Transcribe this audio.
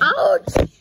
Ouch!